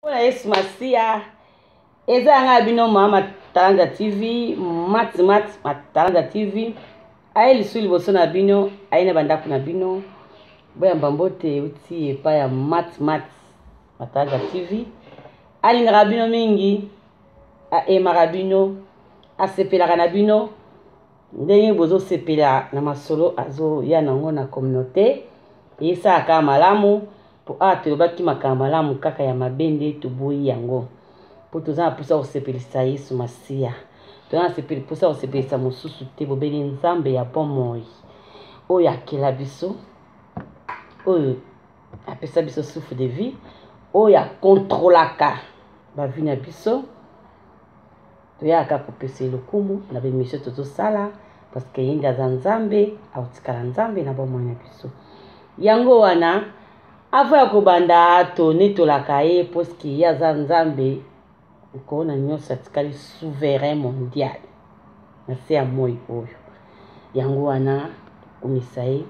mpo na yesu masiya eza yanga ya bino mama talanda tv mati mati matalanda tv aye lisu liboso na bino aye na bandako na bino boyamba mbote euti epai ya mati mati matalanda tv alingaka bino mingi aemaka bino asepelaka na bino ndenge bozosepela na masolo azoya nango na communauté esalaka malamu Mpo awa tolobaki makambo malamu, kaka ya mabe nde toboyi yango. Mpo toza na mposa ya kosepelisa Yesu Masiya. Toza na mposa ya kosepelisa mosusu te bobele Nzambe ya bomoi, oyo akela biso, oyo apesa biso souffle de vie, oyo akontrolaka bavi na biso. Toya kaka kopesa ye lokumu na bemission tozosala parce que ye nde aza nzambe akotikala nzambe na bomoi na biso yango wana ava ya kobanda tonetolaka ye poske ye aza nzambe likolo na nyonso atikali souverain mondial na se ya moi oyo yango wana kumisa ye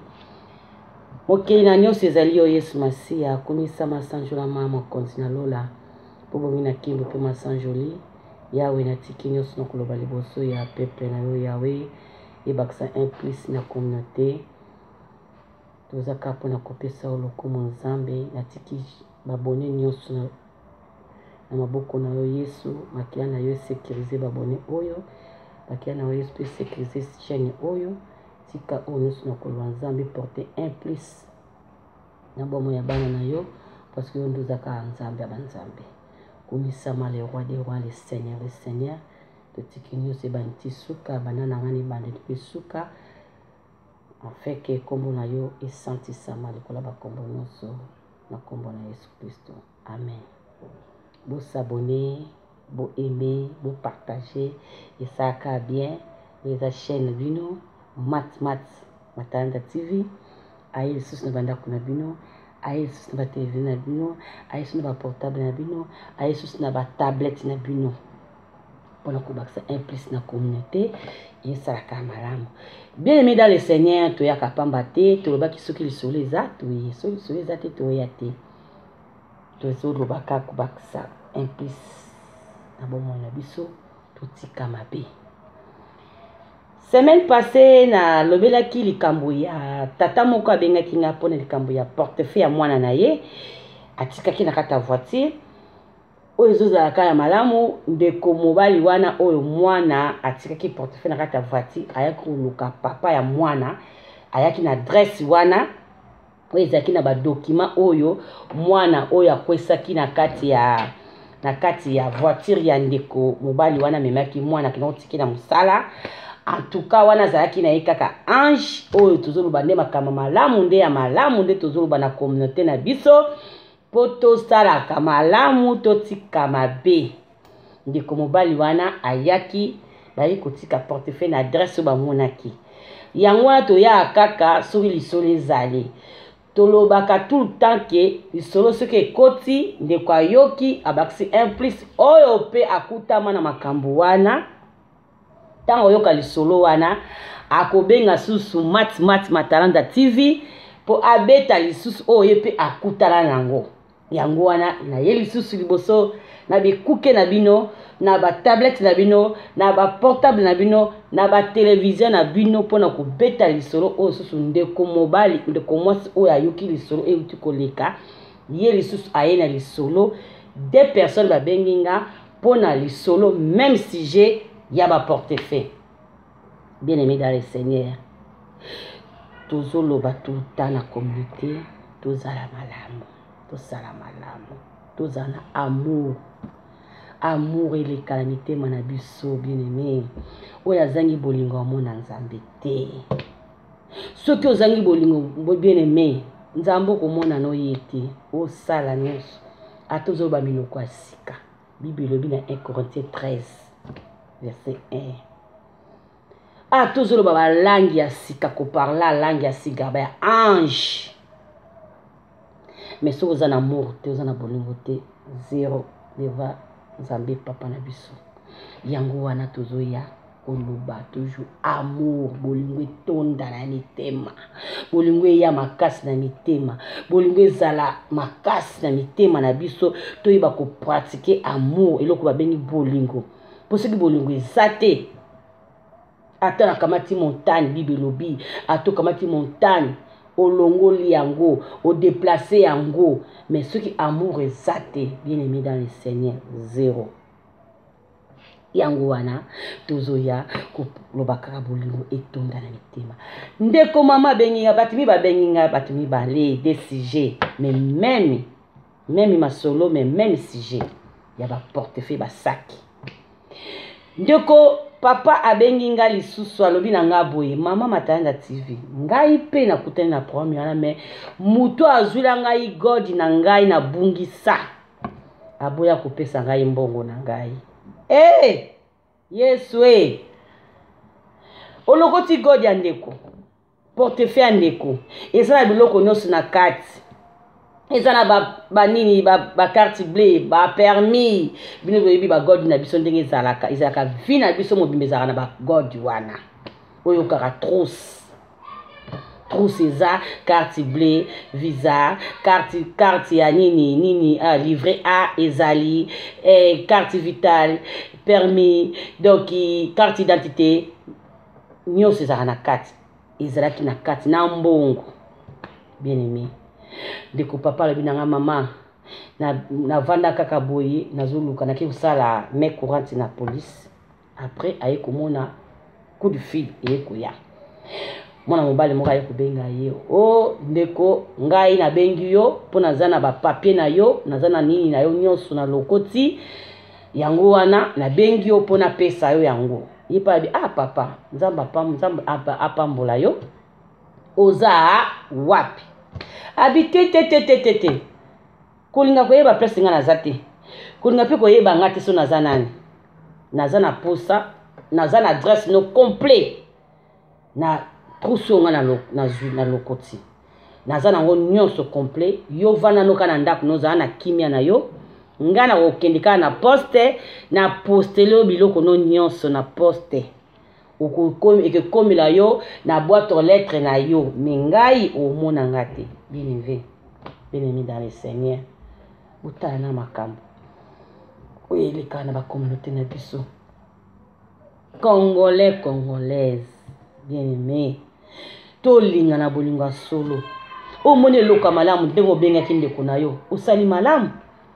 mokeli na nyonso ezali yo yesu masiya kumisa masanjolama mokonzi na lola Mpo bomi na kimbo mpe masanjoli, Yawe, natiki nyonso na koloba liboso ya peuple na yo, Yawe, ebakisa un plus na communauté. Toza kaka mpo na kopesa yo lokumu Nzambe, natiki babone nyonso na, na maboko na yo Yesu, makila na yo esekirize babone oyo, makila na yo Yesu mpe esekirize chaîne oyo, tika oyo nyonso na koloba Nzambe porte un plus na bomoi ya bana na yo parce que yo nde ozaka nzambe ya banzambe kumisama le roi de roi le seigneur le seigneur totiki nyonso ebandi suka banda na ngani ebandi mpe suka afin ke nkombo na yo esantisama likolo ya bankombo nyonso na nkombo na yesu kristo Amen bo s'abonner bo aimer bo partager esalaka bien oyo eza chaîne na bino mat mat matalanta tv aye lisusu na bandako na bino aye lisusu na batelevizio na bino aye lisusu na baportable na bino aye lisusu na batablette na bino mpona kobakisa un plus na communauté esalaka malamu bien aimé dans le seigneur toyaka pamba te tolobaki soki lisolo eza toye soki lisolo eza te toya te tozoloba kaka kobakisa implice na bomoi na biso totika mabe semaine passée nalobelaki likambo ya tata moko abengaki ngai mpo na likambo ya portefeuille ya mwana na ye atikaki na kati ya voiture oyo ezozalaka ya malamu ndeko mobali wana oyo mwana atikaki portefeuille na kati ya voiture ayaki koluka papa ya mwana ayaki na adresse wana oyo ezalaki na badokima oyo mwana oyo akwesaki na kati ya na kati ya voiture ya ndeko mobali wana amemaki mwana akenda kotiki na mosala antuka wana azalaki na ye kaka ange oyo tozoloba nde makambo malamu nde ya malamu nde tozoloba na communauté na biso mpo tosalaka malamu totika mabe Ndeko mobali wana ayaki, bayaki kotika portefeuille na adresse oyo bamonaki. Yango wana toyaka kaka soki lisolo ezali. Tolobaka tout le temps ke lisolo soki ekoti, ndeko ayoki, abakisi un plus, oyo pe akutama na makambo wana, ntango oyoka lisolo wana, akobenga susu Mat Mat Matalanda TV mpo abeta lisusu oyo ye mpe akutana na yango. yango wana naye lisusu liboso na bikuke na bino na batablete na bino na baportable na bino na batelevizio na bino mpo na kobeta lisolo oyo susu ndeko mobali ndeko mwasi oyo ayoki lisolo euti koleka ye lisusu aye na lisolo de personne babengi nga mpo na lisolo meme sujet ya baportefeuille bien aimé dans le seigneur tozoloba tuta na communauté tozala malamu tosala malamu tozala na amour amour eleka na mitema na biso bien aimé oyo azangi bolingo amona nzambe te soki ozangi bolingo bien aimé nzambe okomona na oye te osala nyonso ata ozoloba minoko ya sika Bible elobi na 1 Corinthiens 13 verset 1. Ah, tozoloba balangi ya sika koparla langi ya sika ba ya ange mais soki oza na amour te oza na bolingo te zero deva nzambe papa na biso yango wana tozoya koloba toujours amour bolingo etonda na mitema bolingo eya makasi na mitema bolingo ezala makasi na mitema na biso toyeba kopratike amour eloko babengi bolingo mpo soki bolingo eza te ata nakamati montagne bible elobi ata okamati montagne olongoli yango odeplace yango mais soki amour eza te bien aimé dans le seigneur zero yango wana tozoya koloba kaka bolingo etonda na mitema ndeko mama abengi nga bato mi babengi nga bato mibale de sujet me meme meme masolo me meme sujet ya baportefeuille basaki ndeko papa abengi nga lisusu alobi na nga boye mama matayanda tv ngai mpe nakutani na problème wana me moto azwila ngai godi na ngai nabungisa aboya kopesa ngai mbongo na ngai ee eh! yesu e eh! olokoti god ya ndeko portefeuille ya ndeko eza na biloko nyonso na kati eza na banini ba bacarte ba ble bapermis bino boyebi bagode na biso ndenge ezalaka ezalaka vi na biso mobimba ezalaka na bagode wana oyokaka trousse trousse eza carte bleu visa carte carte ya nini nini uh, livret a ezali eh, carte vitale permis donc carte identité nyonso ezalaka na kati ezalaki na kati na mbongo bien aimé ndeko papa alobi na nga mama navanda na kaka boye nazoluka nake kosala mai courante na police après aye komona coup de fil eye koya mwana mobali moko aye kobenga ye o oh, ndeko ngai nabengi yo mpo naza na bapapie na yo naza na nini na yo nyonso na lokoti yango wana nabengi yo mpo napesa yo yango ye mpe abi ah papa nzambe nzambe apambola yo oza wapi abi te te te te te te Kolinga koyeba place nga naza te. Kolinga pe koyeba nga te so naza nani. Naza na posa, naza na adresse no complet. Na trousse nga na na zui na lokoti. Naza na ngo nyonso complet. Yo vanda no kana ndako no za na kimia na yo. Nga na kokende kana na poste na postele biloko no nyonso na poste. Ekokomela yo na boîte aux lettres na yo, mais ngai omona nga te. Bien aimé, bien aimé dans le Seigneur, botala na makambo oyo elekaka na bacommunauté na biso congolais congolaise bien aimé tolinga na bolingo ya solo omoni eloko ya malamu ndenge obengaki ndeko na yo osali malamu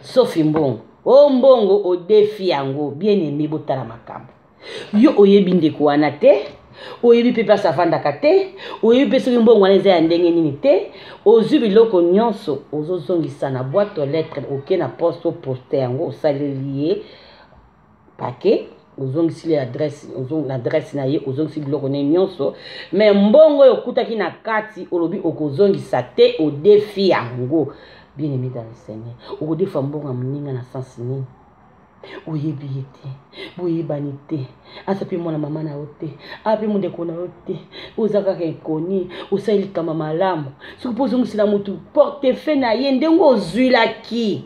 sofi mbongo o oh, mbongo odefi yango bien aime botala makambo yo oyebi ndeko wana te oyebi mpe mpasi afandaka te oyebi mpe soki mbongo wana eza ya ndenge nini te ozwi biloko nyonso ozozongisa na boite aux lettre oke na poste oposte yango osaleli ye pake ozongisi le adresse na adresse na ye ozongisi biloko ne nyonso me mbongo oyo okutaki na kati olobi okozongisa te odefi yango bien aimé dans le seigneur okodefa mbongo ya moninga na sansi nini oyebi ye te boyebani te aza mpe mwana mama na yo te aza mpe mondeko na yo te oza kaka ekoni osali likama malamu soki mpo ozongisela motu portefeuille na ye ndenge ozwilaki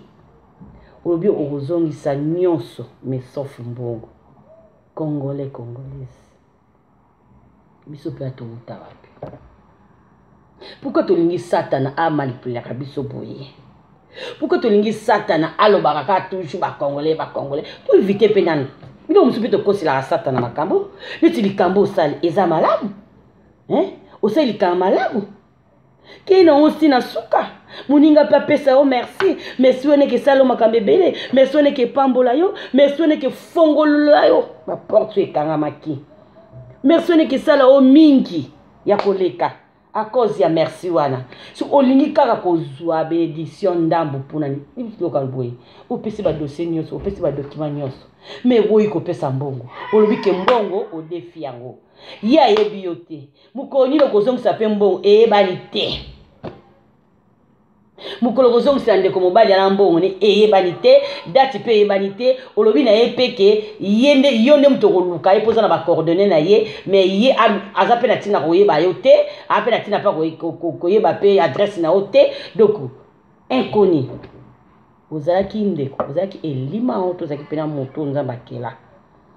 olobi okozongisa nyonso mais sauf mbongo congolais congolaise biso mpe atowuta wapi pourkui tolingi satana amanipulaka biso boye pourkui tolingi satana alobaka kaka toujours bacongolais bacongolais po evite mpe nanu bino mosusu mpe tokoselaka satana makambo neti likambo osali eza malamu osali likambo malamu kei na yango si na suka moninga mpe apesa yo merci merci wana ekesala yo makambo ebele merci wana ekepambola yo merci wana ekefongolola yo baporte ekangamaki merci wana ekesala yo mingi ya koleka a cause ya merci wana so olingi kaka kozwa baedition ndambo mpona loka boye opesi badosie nyonso opesi badokima nyonso ma eboyi kopesa mbongo olobi ke mbongo odefi yango ye ayebi yo te mokolo nini okozongisa mpe mbongo eyebani te mokolo kozongisela ndeko mobali yana mbongo ne eyebani te dati mpe eyebani te olobi na ye mpe ke ye nde yo nde moto okoluka ye mpo oza na bacoordonne na ye me ye aza mpe na ntina koyeba yo te aa mpe na ntina mpe koyeba mpe adresse na yo te donc inconi ozalaki ndeko ozalaki elima yango to ozalaki mpe na moto oyo nzambe akela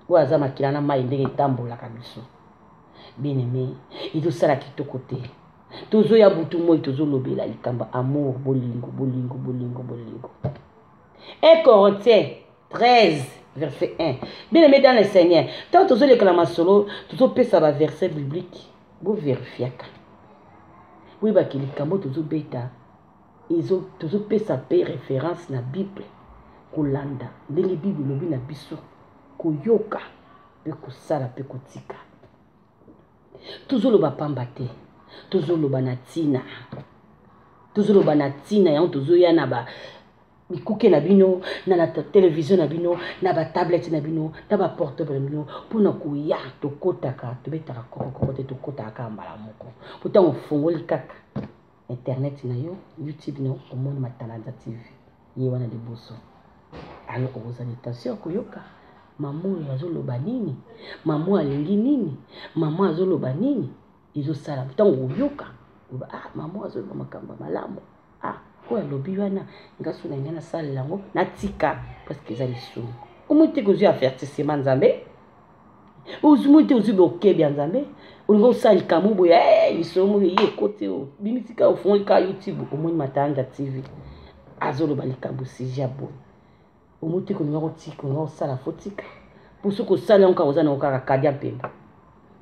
oyo aza makila na mai ndenge etambolaka biso bien aimé ezosala kitoko te tozoya butu moi tozolobela likambo amour bolingo bolingo bolingo bolingo un corintien 13 verset 1 bien aimé dans le seigneur ntango tozolekala masolo tozopesa baverset biblique boverifiaka boyebaki likambo tozobeta tozopesa mpe référence na bible kolanda ndenge bible elobi na biso koyoka mpe kosala mpe kotika tozoloba pamba te tozoloba na ntina tozoloba na ntina yango tozoya na ba bikuke na bino na na televizio na bino na batablete na bino na baportable na bino mpo na koya tokotaka tobetaka kokokoko te tokotaka kaka mbala moko mpo ntango ofongoli kaka Internet na yo, YouTube na yo, omoni Matalanza TV. Ye wana liboso. Alors okozala na intention ya koyoka mama oyo azoloba nini? Mama oyo alingi nini? Mama azoloba nini? Ezosala ntango oyoka oba ah mama oyo azoloba makambo ya malamu. Ah oyo alobi wana nga so na ngai nasalela yango natika parce que eza lisumu. Omoni te kozwi avertissement Nzambe? ozumoi te ozwi bokebi ya nzambe olingi osala likambo boye eh, lisolo moko eye ekoti oyo bimisi kaka ofungoli kaka youtube omoni matanga tv azoloba likambo sije ya boye omoki kolinga kotika olinga kosala fotika mpo soki osali yango kaka oza nango kaka kadia mpemba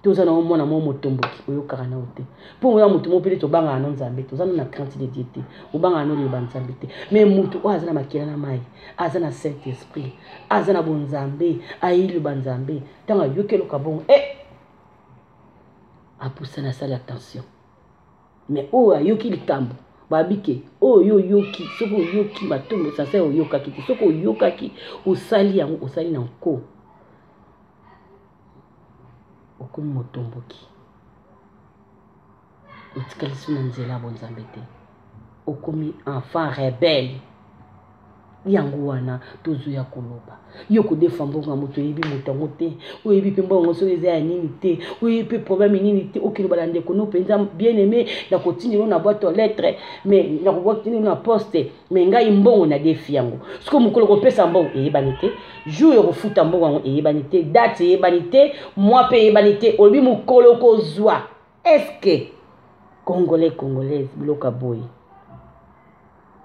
to oza nango mwana moko motomboki oyokaka nango te mpo oza moto moko mpete tobangaka no nzambe te oza no na crainte de dieu te obangaka no liloba nzambe te mai moto oyo aza na makila na mai aza na saint esprit aza na bonzambe ayeyi liloba nzambe ntango ayoki eloka bongo e eh! apusana asali attention mais oyo oh, ayoki likambo babike oyo oh, yo oyoki soki oyoki matombo sasa oyokaki te soki oyokaki osali yango osali na nko okomi motomboki otikali so na nzela ya bonzambe te okomi enfant rebelle yango wana tozoya koloba yo kodefa mbongo ya moto oyebi moto yango te oyebi mpe mbongo yango soki eza ya nini te oyebi mpe problème nini te okoloba na ndeko no mpenza bien aimé nakotindelo na boite ya lettre mais nakobotindelo na poste mais ngai mbongo nadefi yango soki mokolo kopesa mbongo eyebani te jour ya kofuta mbongo yango eyebani te date eyebani te mwa mpe eyebani te olobi mokolo kozwa est-ce que congolais congolaise biloko aboyi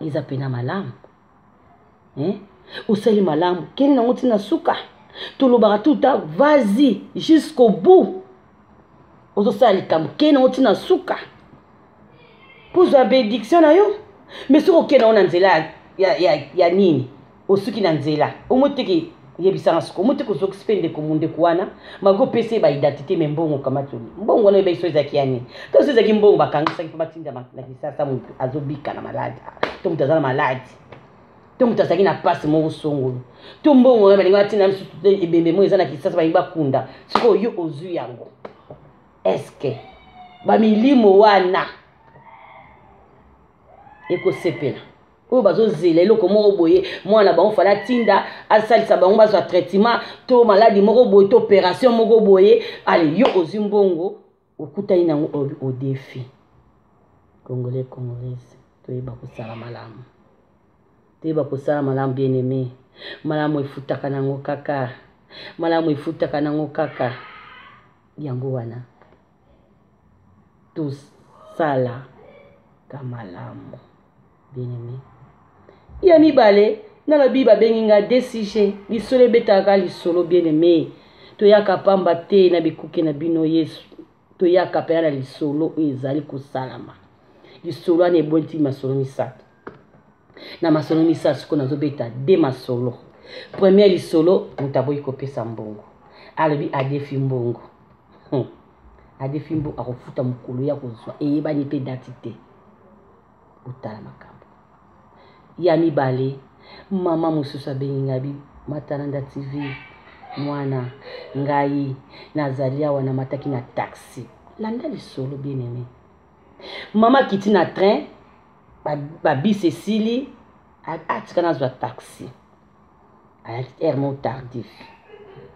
eza mpena malamu eh? osali malamu kende nango ntina suka tolobaka tuta vazi jusqu'au bout ozosala likambo kende nango ntina suka mpo ozwa benediction na yo mais soki okende yango na nzela ya, ya, ya, ya nini osuki na nzela omo teke yebisanga siko omo teke ozokisi mpe ndeko mondeko wana malgre opesi ye baidentité me mbongo okamati oni mbongo wana oyebaki so ezalaki ya nini to so ezalaki mbongo bakangisaki mpo batinda na kisasa motu azobika na maladi to moto aza na maladi to moto azalaki na mpasi moko songolo to mbongo wana balingi batinda na misusu ebembe moko eza na kisasa balingi bakunda sikoyo yo ozwi yango eske bamilimo wana ekosepela oyo bazozela eloko moko boye mwana bango fala atinda asalisa bango bazwa traitement to maladi moko boye to opération moko boye ale yo ozwi mbongo okutani nango odefi congolais congolaise toyeba kosala malamu toyeba kosala malamu bien aimé malamu efutaka nango kaka malamu efutaka nango kaka yango wana tosalaka malamu bien-aime ya mibale nalobi babengi nga dcg lisolo ebetaka lisolo bien-aime toyaka pamba te na bikuke na bino yesu toyaka mpena na lisolo oyo ezali kosalama lisolo wana ebonti masolo misato na masolo misato sikoyo nazobeta de masolo premier lisolo moto aboyi kopesa mbongo alobi adefi mbongo hmm. adefi mbongo akofuta mokolo ya kozwa eyebani mpe dati te otala makambo ya mibale mama mosusu abengi ngabi matalanda tv mwana ngai nazali awa namataki na taxi landa lisolo bien aime mama akiti na train babisi esili atika nazwa taxi ayaki aire mo tardif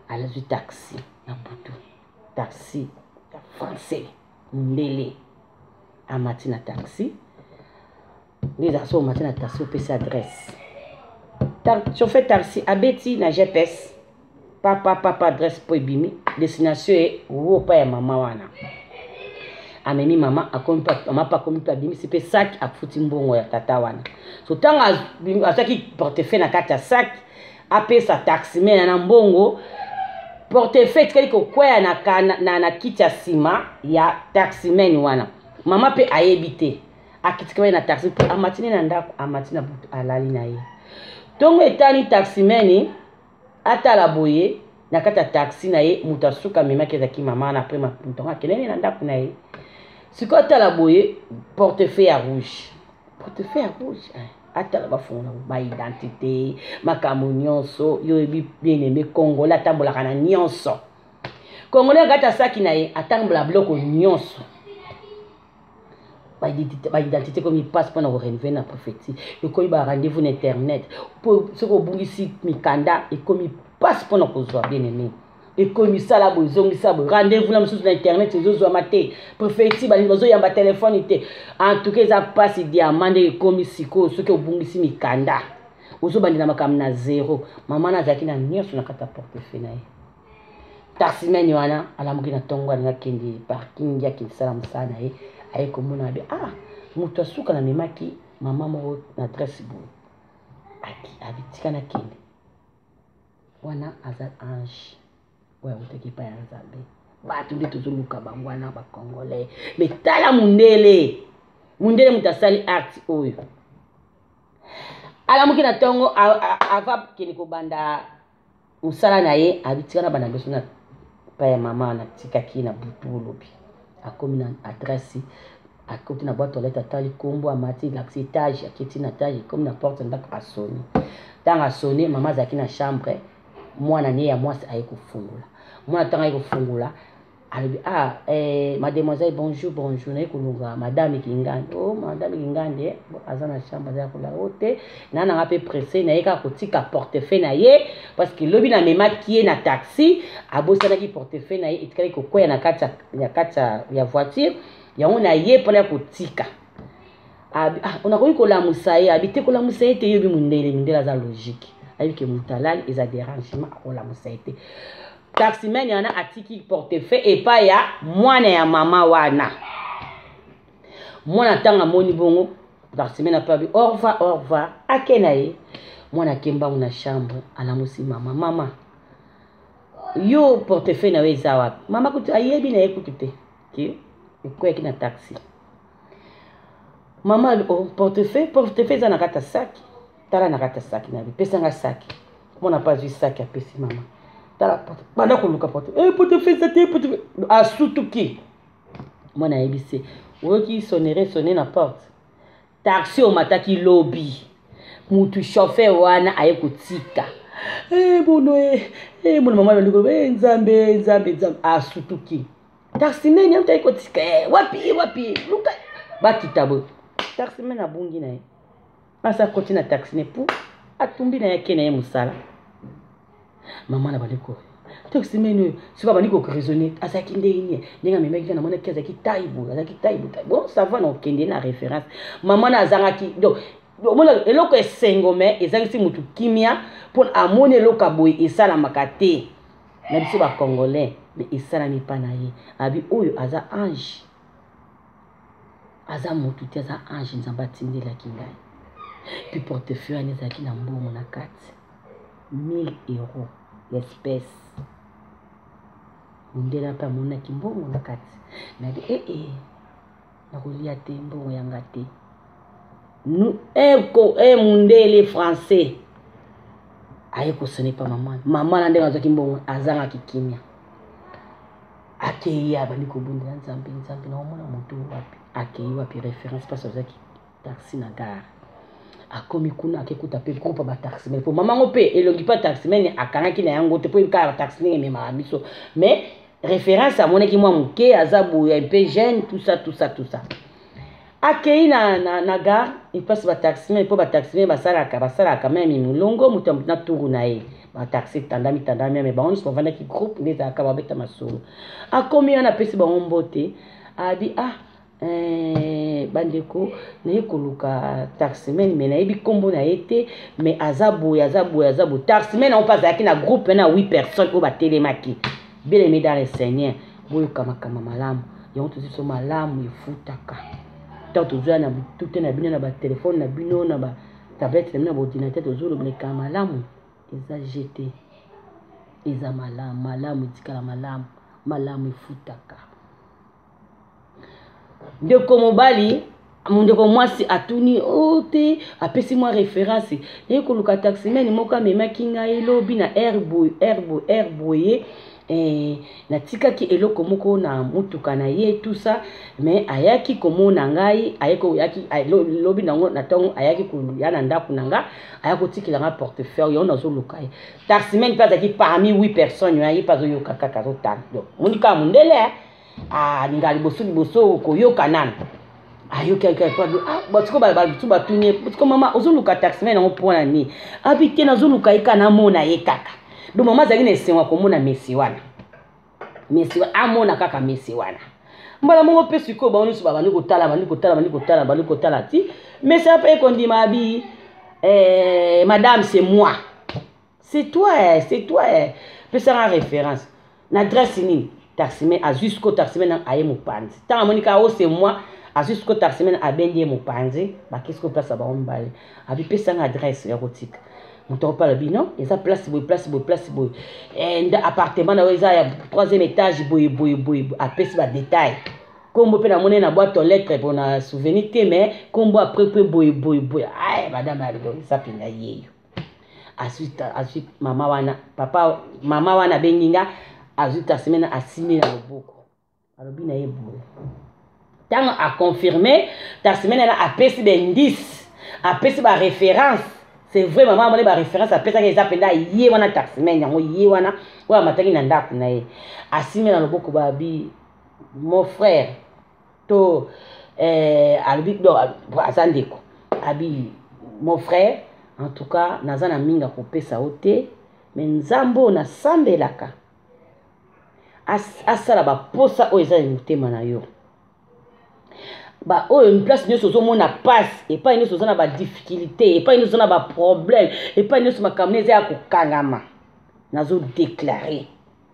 azwi taxi na butu taxi ya français mbele amati na taxi nde ezalaka so omati na tarsi opesi adresse chauffeur tarsi abeti na gps papa papa adresse mpo ebimi destination ye wo pa ya mama wana amemi mama akomi mama mpe akomi mpe abimisi mpe saki afuti mbongo ya tata wana so ntango azwaki portefeuille na kati ya saki apesa taximena na mbongo portefeuille etikali kokweya na, na, na, na kiti ya nsima ya taximene wana mama mpe ayebi te akitikama ye na taxi mpo amati ne na ndako amati na butu alali na ye ntongo etani taximene atala boye na kati ya taxi na ye moto asuka amemaki ezalaki mama wana apres ntongo akendene na ndako na ye sikoyo atala boye portefeuille ya rouge portefeuille ya rouge eh. atala bafungola baidentité makambo nyonso yo oyebi bien aime congolais atambolaka na nyonso congolais akati asaki na ye atambola biloko nyonso baidentité ekomi mpasi mpo na korenouveler na prefecture ekomi barendez-vous na internet mpo soki obungisi mikanda ekomi mpasi mpo na kozwa bien aimé ekomi misala boye ezongisa boye rendez-vous na mosusu na internet ezozwama te prefecture balingi bazoyamba telefone te en tout cas eza mpasi diama nde ekomi sikoyo soki obungisi mikanda ozobandela makambo na zero mama na azalaki na nyonso na kati ya portefeuille na ye taximene wana alamuki na ntongo alingi akende parking ya kinsala mosala na ye aye komona abe ah moto asuka na memaki mama moko na adresse boye abitika na kende wana aza ange oyo awutaki epai ya nzambe bato nde tozoluka bango wana bacongolais me tala mondele mondele moto asali art oyo alamuki na ntongo ava kende kobanda mosala na ye abi tika na bana biso na pa ya mama wana atikaki na butu olobi akomi na adresse akoti na bwa toilette atali nkombo amati lakisi etage aketi na etage ekomi na porte ndako asoni ntango asoni mama azalaki na chambre mwana ne ya mwasi aye kofungola mwana ntango aye kofungola alobi ah eh, mademoiselle bonjour bonjour naye kolonga madame kingande o oh, madame kingande eh, aza na chambre aza ya kolala o oh, te na nanga mpe presse naye kaka kotika portefeuille na ye parce que lobi namemaki ye na taxi abosanaki portefeuille na ye etikali kokweya na kati ya kati ya voiture yango naye mpona ya kotika ah, onakoki kolamusa ye abi te kolamusa ye te yobi mondele mindele aza logique ayebike motalali eza derangement akolamusa ye te taximen wana atiki portefeuille epa ya mwana ya mama wana mwana ntango amoni bongo taximen ape abi orva orva ake na ye mwana ake mbango na chambre alamusi mama mama yo portefeuille na yo eza wapi mama kutu ayebi na ye kutu te ke ekweyaki na taxi mama oh, portefeuille portefeuille eza na kati ya saki tala na kati ya saki na yo pesa nga saki mwana mpe azwi saki apesi mama tala banda koluka portefeuille eh, portefeuille eza te portefeuille asutuki mwana ayebisi oyoki sonere sone na porte taxi omataki lobi mutu chauffeur wana aye kotika eh, bono e eh, mwana mama alandi koloba e nzambe nzambe nzambe asutuki tarsimene autaki kotika eh, wapi wapi luka bakita boye tarsimene abungi na ye basi akoti na taxine mpo atumbi na ye ake na ye mosala mama na bandi ko tarsimene oyo soki abandi koraisonne azalaki ndenge nini ndenge amemaki nga namonaki azalaki tai boye azalaki tai boye tai bon sava na okende na référence mama na azangaki donc omona eloko esengo me ezangisi motu kimia mpo amoni eloko ya boye esalamaka te na biso ba congolais me esalami mpa na ye abi oyo aza ange aza motu te aza ange nzambe atindelaki ngai mpe portefeuille wana ezalaki na mbongo na kati 1000 euro ya espèce mondela mpe amonaki mbongo na kati nabi ee eh, eh. Nakolia te mbongo ya nga te. Nous, eh, ko, eh, mundele français. Aye ko sonner pa maman. Maman na ndenge azwaki mbongo azanga kikimia. Akeyi abandi kobundela Nzambe, Nzambe na omona moto wapi. Akeyi wapi référence parce azwaki taxi na gare akomi kuna akekuta mpe groupe ya bataximen mpo mama yango mpe elongi mpe taximen akangaki na yango te mpo yebi kaka bataxi ndenge ememaka biso mais référence amonaki mwa moke aza boye mpe jeune tout ça tout ça tout ça akei na, na, na gare mpasi bataximen mpo bataximen basalaka basalaka meme molongo moto na turu na ye bataxi etandami tandami meme bango nyonso bavandaki groupe nde ezalaka babeta masolo akomi wana apesi bango mbote abi ah Eh, bandeko naye koluka taximene me nayebi nkombo na ye te me aza boye aza boye aza boye taximene yango mpe azalaki na groupe na 8 personnes oyo batelemaki beleme dans le seigneur boyoka makambo malamu yango tozi biso malamu efutaka ntango tozwa na bitute na bino na batelefone na bino na batablete na bino na baordinateur tozoloba likaa malamu eza jete eza malamu malamu etikala malamu malamu efutaka ndeko mobali ndeko mwasi atuni o oh, te apesi mwa reference naye koluka taximene moko amemaki ngai lobi na air boye eh, natikaki eloko moko na motuka na ye tusa me ayaki komona ngai lobi nango na ntongo ayaki koya na ndako na nga aya kotikela ngai portefeuille yango nazoluka ye taximene mpe azalaki parmi 8 personnes oyo ye mpe azoyoka kaka azotala donc monika mondele alinga liboso liboso koyoka nanu ayoki ayoki ayoki alo ah batiko bato batuni ye batiko mama ozoluka taximen yango mpo na nini abi te nazoluka ye kaka namona ye kaka donc mama azalaki na esengo ya komona mesi wana mesi amona kaka mesi wana mbala moko mpe sikoyo bango nyonso babandi kotala bandi kotala bandi kotala bandi kotala ti mesi ape ekondima abi eh, madame c'est moi C'est toi, eh, c'est toi. Eh. Pesa nga référence. Na adresse nini? Taximen azui siko taximen aye mopanzi. Tanga moni ka ose moi azui siko taximen abendi ye mopanzi. Bakisi ko place ba ombale. Abi pesa nga adresse ya kotika. Moto akopala bi non, eza place boye, place boye, place boye. Eh, nda appartement na yo eza ya troisième étage boye boye boye. Apesi ba détail. Kombo pe na moni na boîte aux lettres pour na souvenir te mais kombo après pe boye boye boye. Ay madame ya bilongi sapinga yeyo. azwi azwi mama wana papa mama wana abengi nga azwi tasimena asimbi na loboko alobi na ye boye ntango aconfirme tasimena na apesi baindice apesi baréférence c'est vrai mama amoni baréférence apesaki eza mpenza ye wana taximene yango ye wana oyo amataki na ndako na ye asimbi na loboko babi mon frère to eh, alobi do aza ndeko abi mon frère en tout cas naza na mingi akopesa yo te me nzambe oyo nasambelaka asala baposa oyo eza na motema na yo baoyo place nyonso ozomona mpasi epai nyonso oza na badifficulté epai nyonso oza na baproblème epai nyonso makambo na eza ya kokangama nazodeklare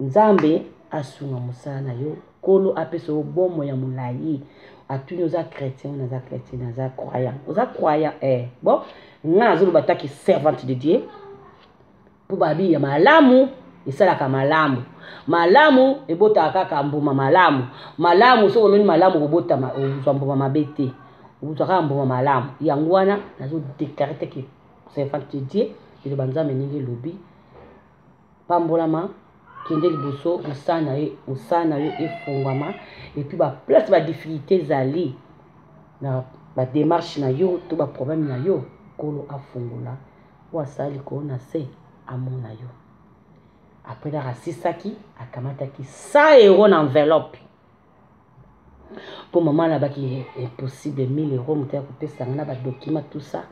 Nzambe asunga musala na yo. Kolo apesa yo bomo ya mulayi. Atuni oza chrétien ou naza chrétien naza croyant. Oza croyant eh. Bon, nga nazo loba taki servante de Dieu. Pour babi ya malamu esalaka malamu. Malamu ebotaka kaka mbuma malamu. Malamu soki oloni malamu kobota ozwa mbuma mabe te. Ozwa kaka mbuma malamu. Yango wana nazo déclarer taki servante de Dieu. Eloba Nzambe ndenge elobi. Pambolama, kende liboso, mosala na yo, mosala na yo efongwama, et puis ba place ba difficulté ezali na ba démarche na yo to ba problème na yo, Nkolo afungola oyo asala likolo na se amona yo. Après daka asisaki, akamataki 100 euros na enveloppe. mpo mama alabaki impossible 1000 euro moto ya kopesa nga na badokima tout ça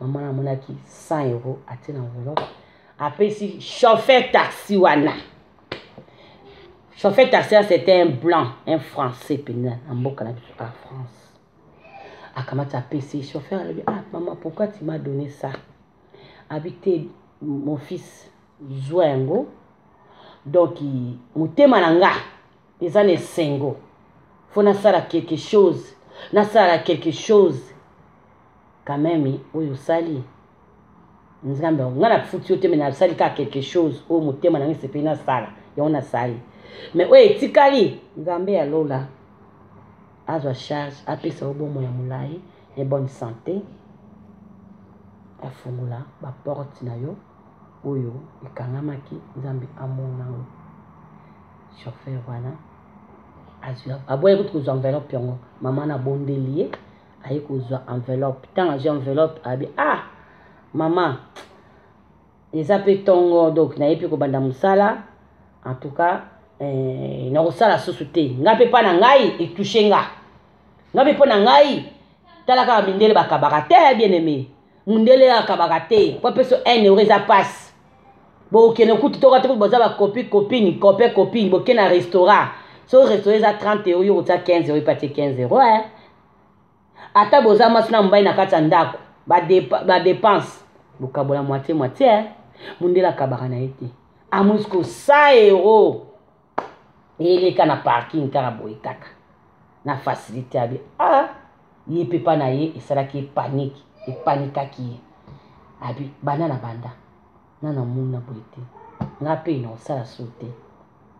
mama namonaki 100 euro atie na enveloppe apesi chauffeur taxi wana chauffeur taxi wana c'était un blanc un français mpenza na mboka na biso a france akamati apesi chauffeur alobi ah mama pourquoi tu m'a donné ça abi te mon fils zwa yango donc motema na nga eza na esengo fo nasala quelque chose nasala quelque chose kameme oyo osali nzambe yango ngai nafuti yo te me nasali kaka quelque chose oyo motema na ngai esepeli nasala yango nasali me oyo etikali nzambe ya lola azwa charge apesa yo bomo ya molai e bonne santé afungola baporte na yo oyo ekangamaki nzambe amona yo chauffeur wana azwi aboya kutu kozwa enveloppe yango mama na bondeli ye aye kozwa enveloppe ntango azwi enveloppe abi ah mama eza mpe ntongo donc naye mpe kobanda mosala en tout cas eh, nakosala susu te ngai mpe mpa na ngai etouche nga ngai mpe mpo na ngai tala kaka mindele bakabaka te bien aime mundele akabaka te po apeso ene ora eza mpasi bokende kutu toka te kutu boza bakopi copine cope copine boke na restaurant so restaurant eza 30 euro yo kotia 15 euro epatie 15 euro e ata boza mwasi na mobali na kati ya ndako badepense bokabola moitie moitie mundele akabaka na ye te amonisiko 100 euro eleka na parking kaka boye kaka na facilité ya bi ah ye mpe mpa na ye esalaki ye panike epanikaki ye abi banda na banda nga na moni na boye te nga mpe na osala su te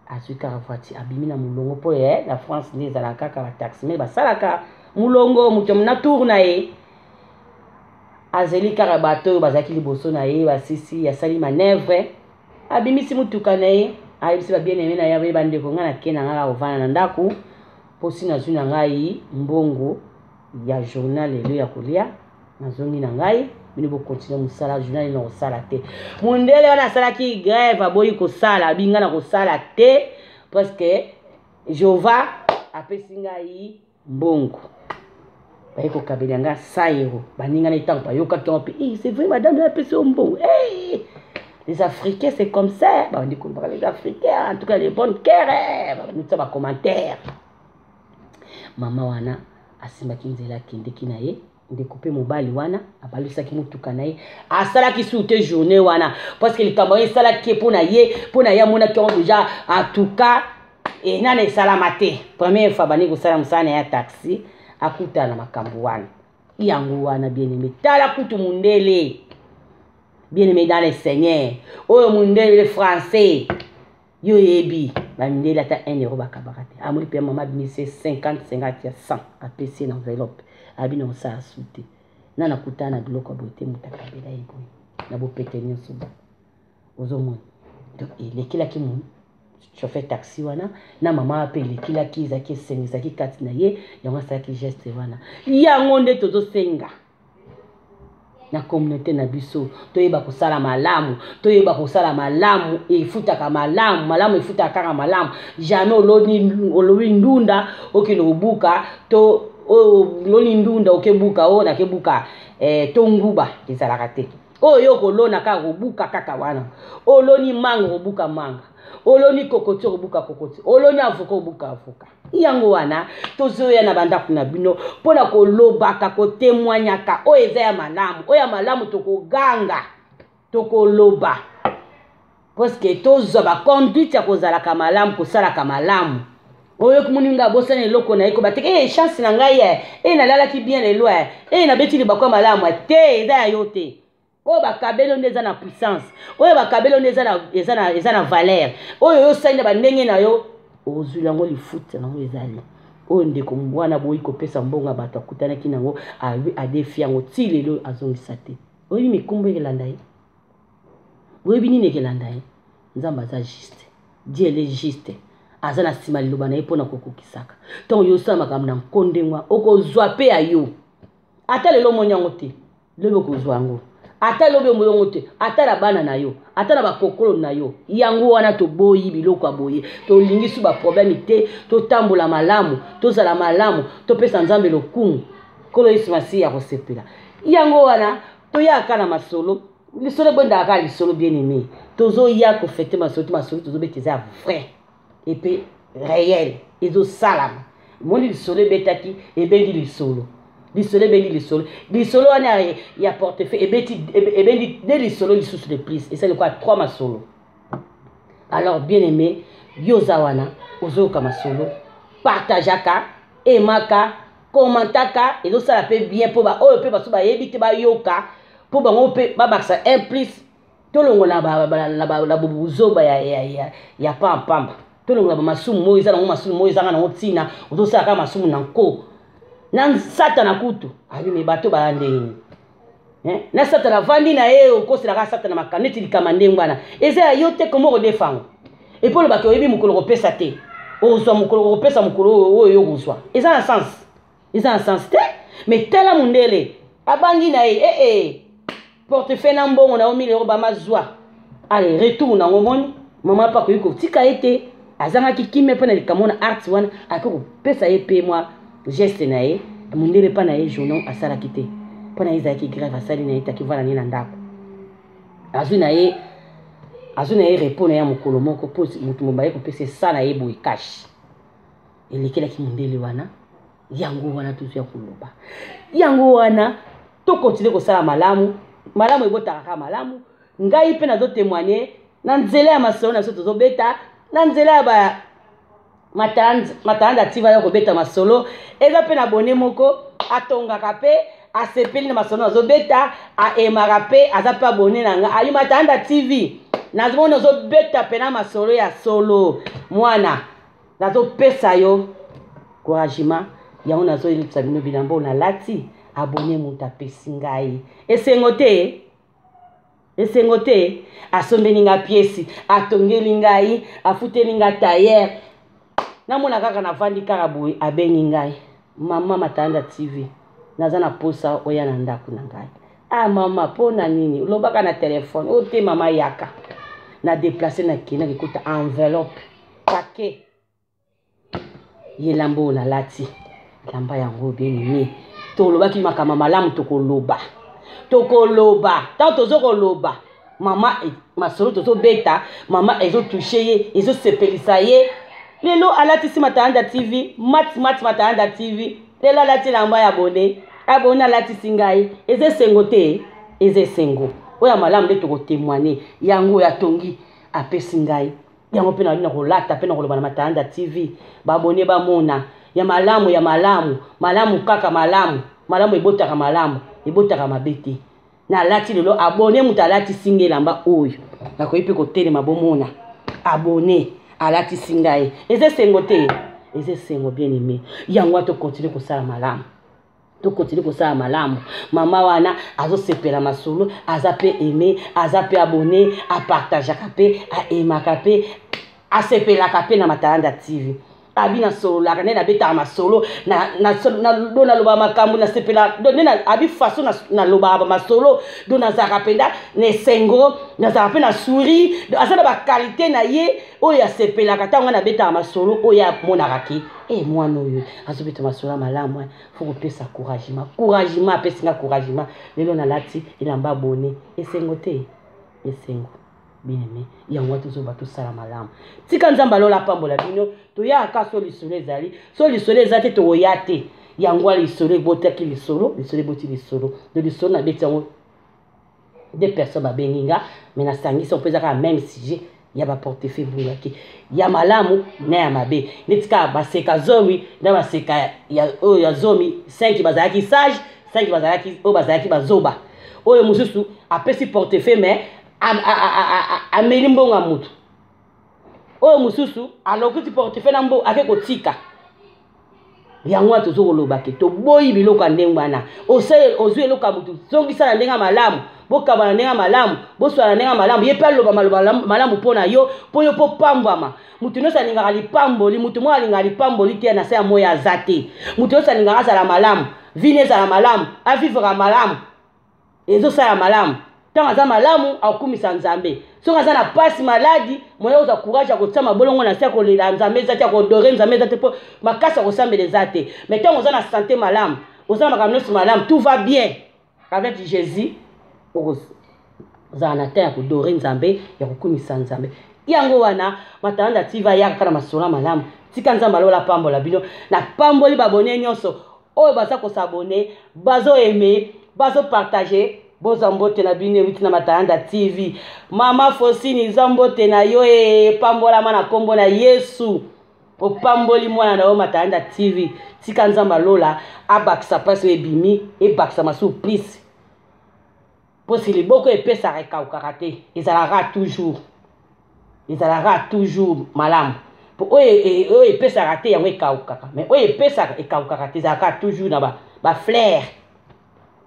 azwi kaka voiture abimi na molongo mpo ye eh, na france nde ezalaka kaka bataxime basalaka molongo moto na tour na ye azeli kaka bato oyo bazalaki liboso na ye basisi asali manevre Abimisi motuka na ye, ayebisi ba bien-aime na ye, alobi bandeko ngai nake na ngai kaka kovanda na ndako mposi nazwi na ngai mbongo ya journal lelo ya kolia nazongi na ngai bino bokontinue mosala journal ino kosala te mondele wana asalaki grève aboyi kosala abi ngai na kosala te presque jehova apesi ngai mbongo baye kokabela nga saero baninga na ntango bayokaki yango mpe eh, c'est vrai madame oyo apesi yo mbongo eh, les africains c'est comme ça babandi kolobaka les africains en tout cas les bonnes cœur eh, babandisa bacommentaire mama wana asimbaki nzela akendeki na ye ndeko mpe mobali wana abalusaki motuka na ye asalaki sur te journée wana parceke likambo yango esalaki ye mpo na ye mpo na ye amonaki yango deja atuka e nana esalama te première fois bandi kosala mosala na ye ya taxi akutana na makambo wana yango wana bieneme tala kutu mondele bieneme dans le seigneur oyo mondele français yo oyebi bamindeli ata 1 euro bakabaka te amoni mpe mama abimisi 50 50 ya 100 apesi na enveloppe abi na mosala su te na nakutana na biloko ya boye te moto akabela ye boye na bopete nyonso bo ozomona donc elekelaki mo chauffeur taxi wana na mama mpe elekelaki ezalaki esengo ezalaki kati na ye yango asalaki geste wana yango nde tozosenga na communauté na biso toyeba kosala malamu toyeba kosala malamu efutaka malamu malamu efutaka kaka malamu jamais olobi ndunda okende kobuka to oloni ndunda okebuka oyo nakebuka eh, to nguba ezalaka te oyo yo okolona kaka kobuka kaka wana oloni manga okobuka manga oloni kokoti okobuka kokoti oloni avoka obuka avoka yango wana tozoya na bandako na bino mpo na kolobaka kotemwanyaka oyo eza ya malamu oyo ya malamu tokoganga tokoloba parceke tozwa baconduite ya kozalaka malamu kosalaka malamu oyoki moninga abosani eloko na ye koba teke e chance na ngai e nalalaki bien lelo e nabeti libako ya malamu te eza ya yo te oyo bakabelo nde eza na puissance oyo bakabelo nde eza na valeur oyo yo osali na bandenge na yo ozwi yango lifuta yango ezali oyo ndeko wana boyi kopesa mbongo ya bato akutanaki na yango adefi yango ti lelo azongisa te oyebi mikumba ekelanda ye oyebi nini ekelanda ye nzambe aza juste dieu ele juste aza na nsima liloba na ye mpo na kokokisaka ntango yo osala makambo na nko ndenge wana okozwa mpe ya yo ata lelo omoni yango te lobi okozwa yango ata lobi omoni yango te ata na bana na yo ata na bakokolo na yo yango wana toboyi biloko ya boye tolingi su baproblème te totambola malamu tozala malamu topesa nzambe lokumu nkolo yesu masiya akosepela yango wana toyaka na masolo lisolo ebendaka kaka lisolo bien aimé tozoya kofete masolo te masolo tozobeta eza ya vrai epe reel ezosalama omoni lisolo ebetaki ebendi lisolo lisolo ebendi lisolo lisolo wana ya portefeuille ebeti ebendi de lisolo lisusu de plus esali kwa trois masolo alors bien aimé yo oza wana ozoyoka masolo partageaka emaka komentaka ezosala mpe bien mpo baoyo mpe basusu bayebi te bayoka mpo bango mpe babakisa un plus tolongola na bobuzoba ya pampamba tolongola bamasumu moyo eza nango masumu moyo ezanga nango ntina ozosala kaka masumu na nko na satana kutu abimi bato baya ndenge nini eh? na satana avandi na ye okoselaka satana makambo neti likama ndenge wana eza ya yo te koma okodefa yango epo olobaka oyebi mokolo kopesa te ozwa mokolo kopesa mokolo oyo oyo okozwa eza na sense eza na sens te me tala mondele abangi na ye ee eh, eh. portefeuille na mbongo na yo mille euro bamazwa ale retour na yango moni mama mpe akoki kotika ye te azangaki kimia mpe na likambo na art wana akoki kopesa ye mpe mwa geste na ye mondele mpa na ye journal asalaki te mpo na ye ezalaki grave asali na ye taki vana ne na ndako azwi na ye azwi na ye repo na ye ya mokolo moko mpo moto mobaye kopesa esa na ye boye kashe elekelaki mondele wana yango wana tozo ya koloba yango wana tokontinue kosala malamu malamu ebotaka kaka malamu ngai mpe nazotemoigne na nzela ya masolo na biso tozobeta na nzela ya ba matalanda tiva ya kobeta masolo eza mpe na bone moko atongaka mpe asepeli na masolo nazobeta aemaka mpe aza mpe abone na nga ayo matalanda tv nazomona ozobeta mpena masolo ya solo mwana nazopesa yo couragement yango nazoyebisa bino bilambo oyo nalati abone moto apesi ngai esengo te esengo te asombeli ngai piesi atongeli ngai afuteli ngai tayere namona kaka navandi kaka boye abengi ngai mama matanda tv naza na mposa oya na ndako na ngai ah mama mpo na nini olobaka na telefone oyo te mama yaka na deplace nakendaki kota enveloppe pake ye lamba oyo nalati lamba yango benimi tolobaki makambo malamu tokoloba tokoloba ntango tozo koloba mama e, masolo tozobeta mama ezotouche ye ezosepelisa ye lelo alatisi matayanda tv mat mat matayanda tv lelo alati lamba ya bone aboni alatisi ngai eza esengo te eza esengo oyo ya malamu nde tokotemoigne yango oyo atongi apesi ngai yango mpe nalingi na kolata mpe na koloba na matanda tv babone bamona ya malamu ya malamu malamu kaka malamu malamu ebotaka malamu ebotaka mabe te nalati lelo abone moto alatisi ngai elamba oyo nakoki mpe kotelema bomona abone alatisi ngai eza esengo te eza esengo bien aime yango atokontinue kosala malamu tokotili kosala malamu mama wana azosepela masolo aza mpe aime aza mpe abone apartageaka mpe aemaka mpe asepelaka mpe na matalanda tv abi nasololaka nde nabetaka masolo do nalobaka makambo nasepela do nde abi faso nalobaka masolo do nazalaka mpenza na esengo nazalaka mpe na souri aza na bakalite na ye oyo asepelaka ntango ngai nabetaka masolo oyo amonaka ke Eh, mwana oyo azobeta masolo ya malamu eh. fo kopesa couragement couragement apesi nga couragement lelo nalati elamba bone esengo te esengo bineme yango wana tozoba tosala malamu tika nzambe alola apambola bino toyaka so lisolo ezali so lisolo eza te tokoya te yango wana lisolo ebotaki lisolo lisolo eboti lisolo do lisolo nabeti yango deux personnes babengi nga me nasangisi yango mpo eza kaka meme sujet ya baportefeuille ebungaki ya malamu na ya mabe neti kaka baseka zomi na baseka oyo ya zomi 5 bazalaki sage 5 bazalaki oyo bazalaki bazoba oyo mosusu apesi portefeuille me ameli mbongo ya motu oyo mosusu alokoti portefeuille na mbo ake kotika yango wana tozo koloba ke toboyi biloko ya ndenge wana ozwi eloko ya motu zongisa na ndenge ya malamu bokaba na ndenge ya malamu boswa na ndenge ya malamu ye mpe aloba maloba malamu mpo na yo mpo yo mpo pambwama moto nyonso alingaka lipamboli moto moko alingaka lipamboli te na se ya moi aza te moto nyonso alingaka azala malamu vini ezala malamu avivaka malamu ezosala malamu ntango aza malamu akokumisa nzambe soki aza na mpasi maladi moya ozwa courage ya kotia mabolongo na se ya kolela nzambe eza te ya kodore nzambe eza te mpo makasi ya kosambela eza te mai ntango oza na sante malamu oza na makambo nyonso malamu tout va bien avec jésus okozala na temps ya kodore nzambe ya kokumisa nzambe yango wana matalanda tiva yaka na masolo malamu tika nzambe alola apambola bino napamboli babone nyonso oyo baza kosabone bazo aime bazo partage bozwa mbote na bino euti na matayanda tv mama fosini zwa mbote na yo epambolama na nkombo na yesu opamboli mwana na yo matayanda tv tika nzambe alola abakisa mpasi oyo ebimi ebakisa masusu plisi mpo si liboko epesaka ekaukaka te ezalaka toujours ezalaka toujours malamu mpo oyo e, e, oyo epesaka te yango ekaukaka mais oyo epesaka ekaukaka te ezalaka toujours na baflaire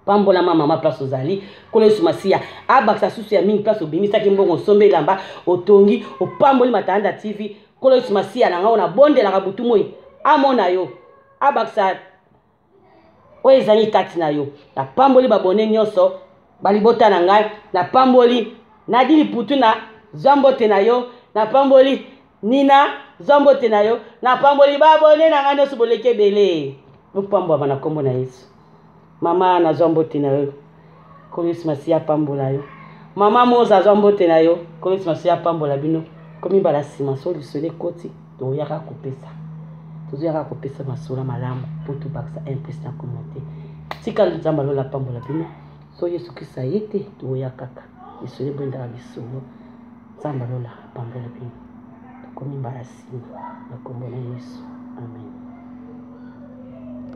ba pambolama mama place ozali nkolo yesu masiya abakisa susu ya mingi place obimisaki mbongo osombi elamba otongi opamboli matalanda tv nkolo yesu masiya na ngai oyo nabondelaka butu moi amona yo abakisa oyo ezangi kati na yo napamboli babone nyonso balibota na ngai napamboli nadi liputu na zwa mbote na yo napamboli nina zwa mbote na yo napamboli babone na ngai nyonso boleki ebele bopambwama na nkombo na yesu mama nazwa mbote na yo Nkolo Yesu Masiya apambola yo. Mama Moza azwa mbote na yo. Nkolo Yesu Masiya apambola bino. Komi bala nsima so lisolo ekoti toyaka kopesa. Tozoyaka kopesa masolo malamu mpo tobakisa imprise na komo te. Tika Nzambe alola apambola bino. So Yesu Kristo aye te toya kaka. Lisolo ebendaka lisolo. Nzambe alola apambola bino. Tokomi mbala nsima na nkombo na Yesu. Amen.